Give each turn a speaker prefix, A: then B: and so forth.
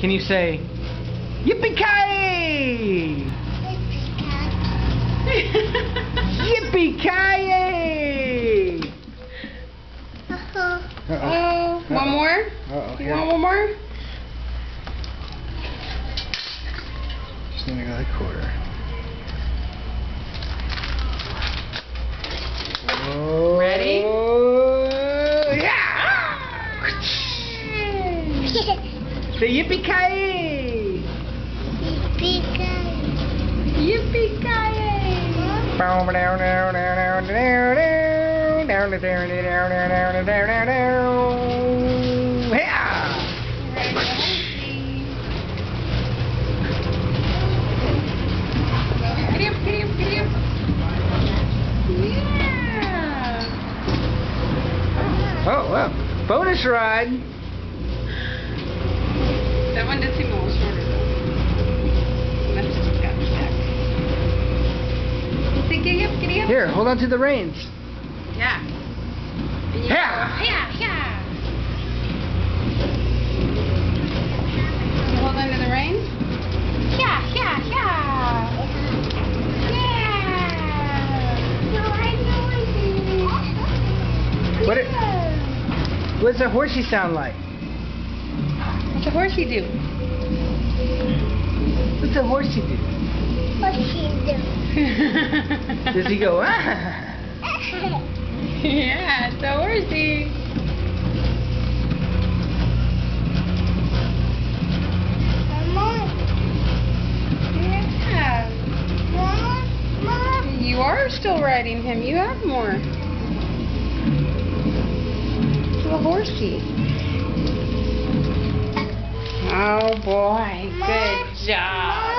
A: Can you say, Yippee-ki-yay! Yippee-ki-yay!
B: Uh-huh.
C: Oh, one more?
A: Uh-oh.
C: You want one more?
A: Just need another quarter.
C: Ready?
A: Oh, yeah! Say yippee-ki-yay!
C: Yippee-ki-yay!
A: Bow, down, down, down, down, down, down, down, down, down, down, down, down, down. Yeah!
C: Giddy up, giddy up, giddy up. Yeah.
A: Oh, well. Bonus ride.
C: That one did seem a little shorter though. Must have just gotten stuck. Say giddy up, giddy up.
A: Here, hold on to the reins.
C: Yeah. And you
A: Yeah.
C: go, Yeah, yeah. You hold on to the reins? Yeah, yeah, yeah. Yeah.
A: What it-
C: Yeah.
A: What does a horsey sound like?
C: What's a horsey do?
A: What's a horsey do? What's he do? Does he go, ah?
C: yeah, it's a horsey. Yeah. Mom. Mom. You are still riding him. You have more. To a horsey. Oh boy, good job.